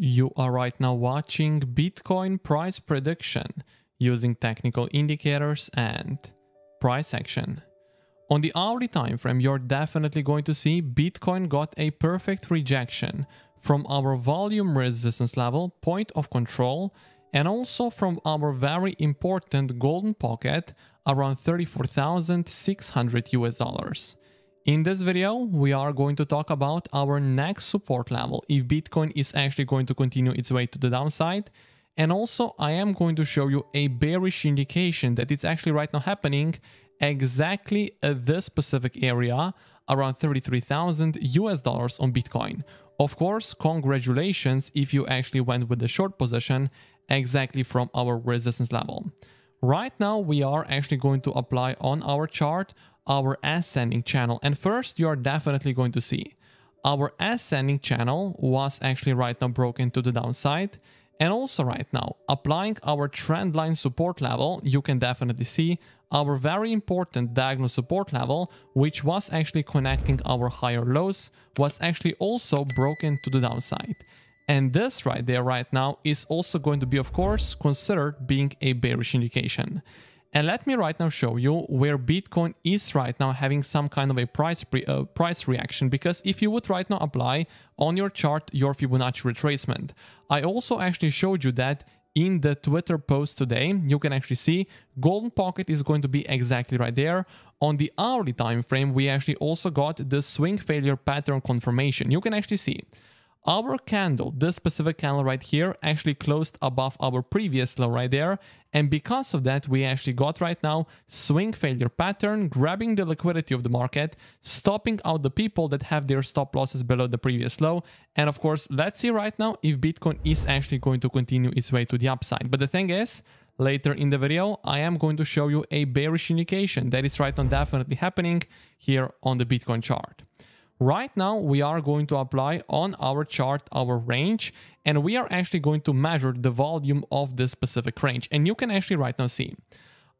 You are right now watching Bitcoin price prediction using technical indicators and price action. On the hourly time frame, you're definitely going to see Bitcoin got a perfect rejection from our volume resistance level, point of control, and also from our very important golden pocket around 34,600 US dollars. In this video, we are going to talk about our next support level, if Bitcoin is actually going to continue its way to the downside. And also, I am going to show you a bearish indication that it's actually right now happening exactly at this specific area, around 33,000 US dollars on Bitcoin. Of course, congratulations if you actually went with the short position exactly from our resistance level. Right now, we are actually going to apply on our chart our ascending channel. And first, you are definitely going to see our ascending channel was actually right now broken to the downside. And also right now, applying our trendline support level, you can definitely see our very important diagonal support level, which was actually connecting our higher lows, was actually also broken to the downside. And this right there right now is also going to be, of course, considered being a bearish indication. And let me right now show you where Bitcoin is right now having some kind of a price uh, price reaction because if you would right now apply on your chart your Fibonacci retracement, I also actually showed you that in the Twitter post today, you can actually see golden pocket is going to be exactly right there. On the hourly time frame, we actually also got the swing failure pattern confirmation. You can actually see our candle, this specific candle right here, actually closed above our previous low right there. And because of that, we actually got right now swing failure pattern, grabbing the liquidity of the market, stopping out the people that have their stop losses below the previous low. And of course, let's see right now if Bitcoin is actually going to continue its way to the upside. But the thing is, Later in the video, I am going to show you a bearish indication that is right now definitely happening here on the Bitcoin chart. Right now, we are going to apply on our chart our range, and we are actually going to measure the volume of this specific range. And you can actually right now see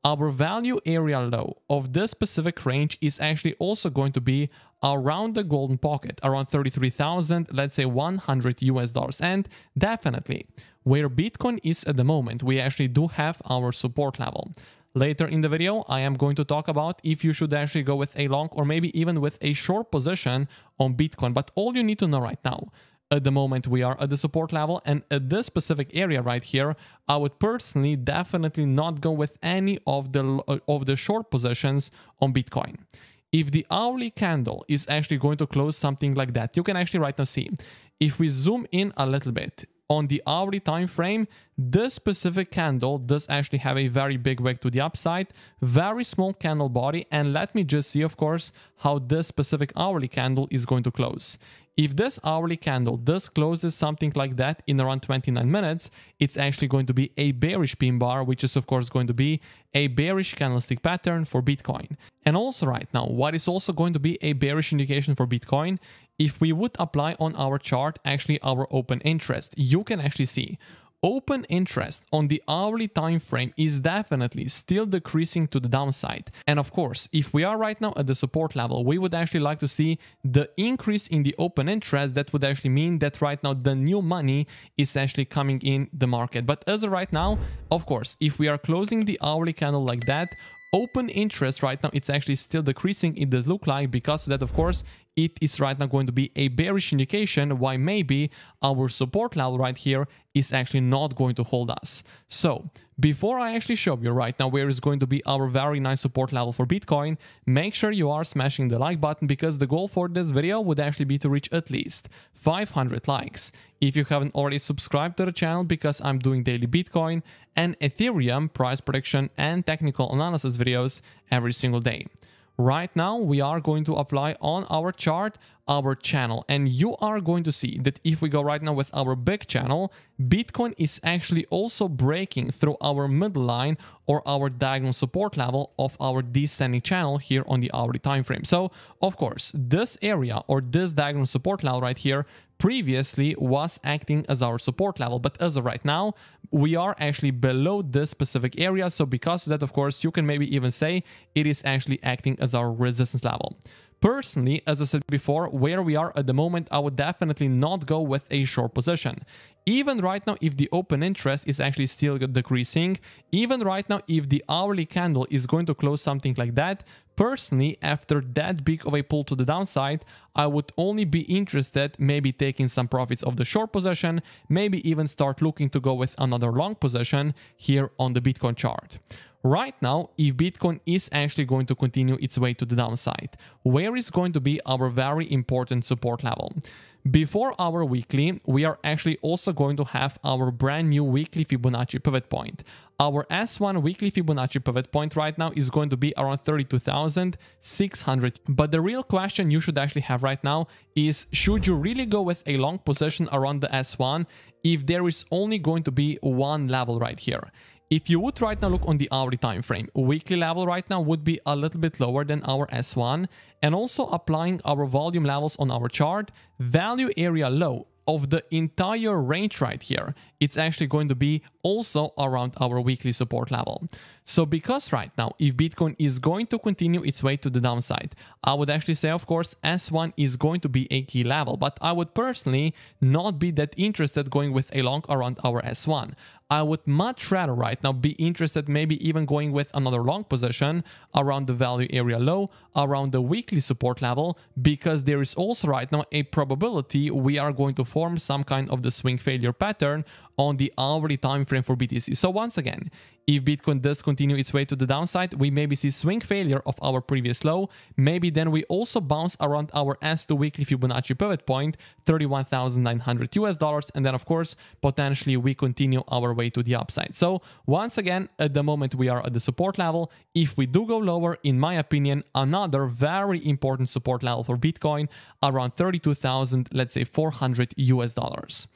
our value area low of this specific range is actually also going to be around the golden pocket, around 33,000, let's say 100 US dollars. And definitely, where Bitcoin is at the moment, we actually do have our support level. Later in the video, I am going to talk about if you should actually go with a long or maybe even with a short position on Bitcoin. But all you need to know right now, at the moment we are at the support level and at this specific area right here, I would personally definitely not go with any of the, uh, of the short positions on Bitcoin. If the hourly candle is actually going to close something like that, you can actually right now see. If we zoom in a little bit, on the hourly time frame, this specific candle does actually have a very big wick to the upside, very small candle body, and let me just see, of course, how this specific hourly candle is going to close. If this hourly candle does closes something like that in around 29 minutes, it's actually going to be a bearish pin bar, which is of course going to be a bearish candlestick pattern for Bitcoin. And also right now, what is also going to be a bearish indication for Bitcoin if we would apply on our chart actually our open interest, you can actually see open interest on the hourly time frame is definitely still decreasing to the downside. And of course, if we are right now at the support level, we would actually like to see the increase in the open interest. That would actually mean that right now the new money is actually coming in the market. But as of right now, of course, if we are closing the hourly candle like that, open interest right now it's actually still decreasing it does look like because that of course it is right now going to be a bearish indication why maybe our support level right here is actually not going to hold us. So before I actually show you right now where is going to be our very nice support level for Bitcoin, make sure you are smashing the like button because the goal for this video would actually be to reach at least 500 likes. If you haven't already subscribed to the channel because I'm doing daily Bitcoin and Ethereum price prediction and technical analysis videos every single day. Right now, we are going to apply on our chart our channel and you are going to see that if we go right now with our big channel, Bitcoin is actually also breaking through our middle line or our diagonal support level of our descending channel here on the hourly time frame. So of course, this area or this diagonal support level right here previously was acting as our support level, but as of right now, we are actually below this specific area. So because of that, of course, you can maybe even say it is actually acting as our resistance level. Personally, as I said before, where we are at the moment, I would definitely not go with a short position. even right now if the open interest is actually still decreasing, even right now if the hourly candle is going to close something like that, personally, after that big of a pull to the downside, I would only be interested maybe taking some profits of the short position, maybe even start looking to go with another long position here on the Bitcoin chart. Right now, if Bitcoin is actually going to continue its way to the downside, where is going to be our very important support level? Before our weekly, we are actually also going to have our brand new weekly Fibonacci pivot point. Our S1 weekly Fibonacci pivot point right now is going to be around 32,600. But the real question you should actually have right now is should you really go with a long position around the S1 if there is only going to be one level right here? If you would right now look on the hourly time frame, weekly level right now would be a little bit lower than our S1 and also applying our volume levels on our chart, value area low of the entire range right here, it's actually going to be also around our weekly support level. So because right now, if Bitcoin is going to continue its way to the downside, I would actually say, of course, S1 is going to be a key level, but I would personally not be that interested going with a long around our S1. I would much rather right now be interested maybe even going with another long position around the value area low, around the weekly support level, because there is also right now a probability we are going to form some kind of the swing failure pattern on the hourly time frame for BTC. So once again, if Bitcoin does continue its way to the downside, we maybe see swing failure of our previous low. Maybe then we also bounce around our S2 weekly Fibonacci pivot point, 31,900 US dollars. And then of course, potentially we continue our way to the upside. So once again, at the moment we are at the support level. If we do go lower, in my opinion, another very important support level for Bitcoin around 32,000, let's say 400 US dollars.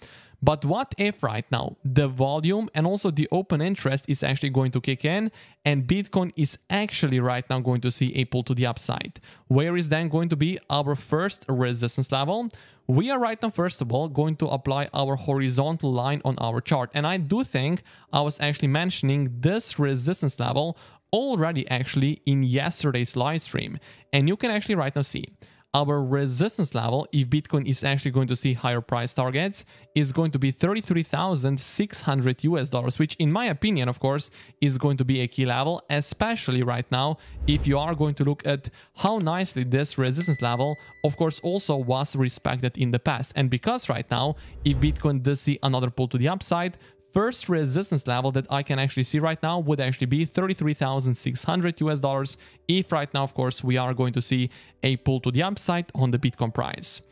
But what if right now the volume and also the open interest is actually going to kick in and Bitcoin is actually right now going to see a pull to the upside? Where is then going to be our first resistance level? We are right now, first of all, going to apply our horizontal line on our chart. And I do think I was actually mentioning this resistance level already actually in yesterday's live stream. And you can actually right now see our resistance level, if Bitcoin is actually going to see higher price targets, is going to be 33,600 US dollars, which in my opinion, of course, is going to be a key level, especially right now, if you are going to look at how nicely this resistance level, of course, also was respected in the past. And because right now, if Bitcoin does see another pull to the upside, first resistance level that I can actually see right now would actually be 33,600 US dollars if right now, of course, we are going to see a pull to the upside on the Bitcoin price.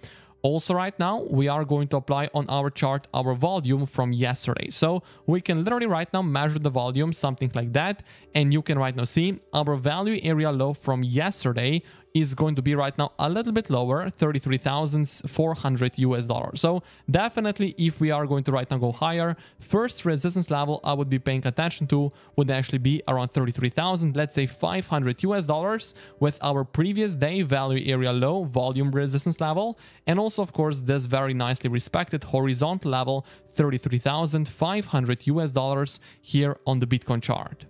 Also right now, we are going to apply on our chart our volume from yesterday. So we can literally right now measure the volume, something like that. And you can right now see our value area low from yesterday is going to be right now a little bit lower, 33,400 US dollars. So definitely if we are going to right now go higher, first resistance level I would be paying attention to would actually be around 33,000, let's say 500 US dollars with our previous day value area low volume resistance level. And also of course this very nicely respected horizontal level, 33,500 US dollars here on the Bitcoin chart.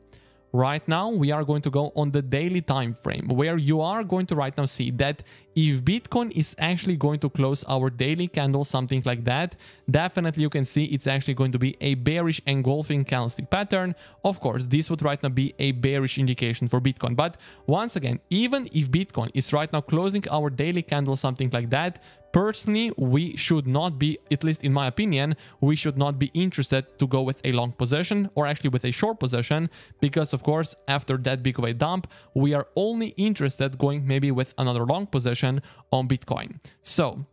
Right now, we are going to go on the daily time frame where you are going to right now see that if Bitcoin is actually going to close our daily candle, something like that, definitely you can see it's actually going to be a bearish engulfing candlestick pattern. Of course, this would right now be a bearish indication for Bitcoin. But once again, even if Bitcoin is right now closing our daily candle, something like that, Personally, we should not be, at least in my opinion, we should not be interested to go with a long position or actually with a short position because of course after that big of a dump, we are only interested going maybe with another long position on Bitcoin. So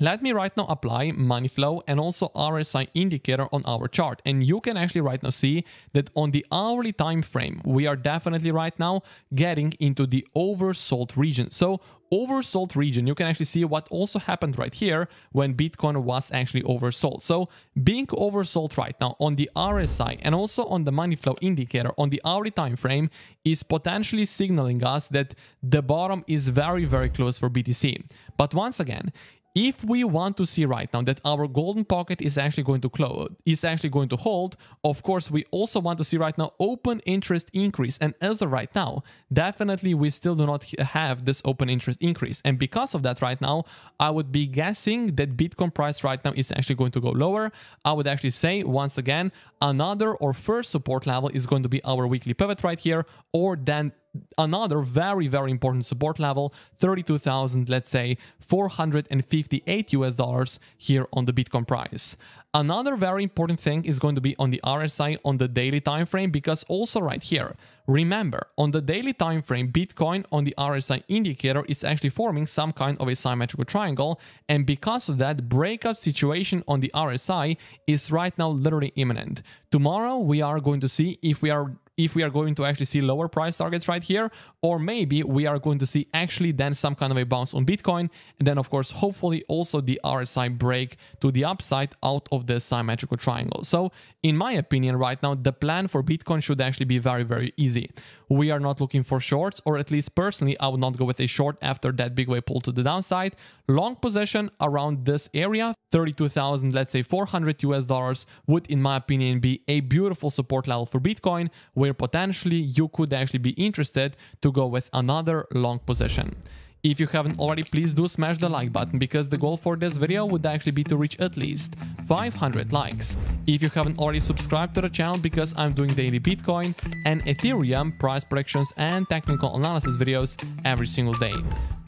let me right now apply money flow and also RSI indicator on our chart. And you can actually right now see that on the hourly time frame, we are definitely right now getting into the oversold region. So oversold region, you can actually see what also happened right here when Bitcoin was actually oversold. So being oversold right now on the RSI and also on the money flow indicator on the hourly time frame is potentially signaling us that the bottom is very, very close for BTC. But once again, if we want to see right now that our golden pocket is actually going to close is actually going to hold of course we also want to see right now open interest increase. And as of right now definitely we still do not have this open interest increase. And because of that right now i would be guessing that bitcoin price right now is actually going to go lower. I would actually say once again another or first support level is going to be our weekly pivot right here or then another very very important support level 32,000 let's say 458 US dollars here on the Bitcoin price. Another very important thing is going to be on the RSI on the daily time frame because also right here remember on the daily time frame Bitcoin on the RSI indicator is actually forming some kind of a symmetrical triangle. And because of that breakout situation on the RSI is right now literally imminent. Tomorrow we are going to see if we are if we are going to actually see lower price targets right here, or maybe we are going to see actually then some kind of a bounce on Bitcoin, and then of course, hopefully also the RSI break to the upside out of the symmetrical triangle. So in my opinion right now, the plan for Bitcoin should actually be very, very easy. We are not looking for shorts, or at least personally, I would not go with a short after that big way pull to the downside. Long position around this area, 32,000, let's say 400 US dollars would in my opinion be a beautiful support level for Bitcoin where potentially you could actually be interested to go with another long position. If you haven't already, please do smash the like button because the goal for this video would actually be to reach at least 500 likes. If you haven't already subscribed to the channel because I'm doing daily Bitcoin and Ethereum price predictions and technical analysis videos every single day.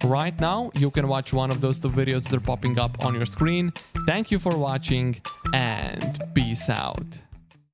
Right now, you can watch one of those two videos that are popping up on your screen. Thank you for watching and peace out.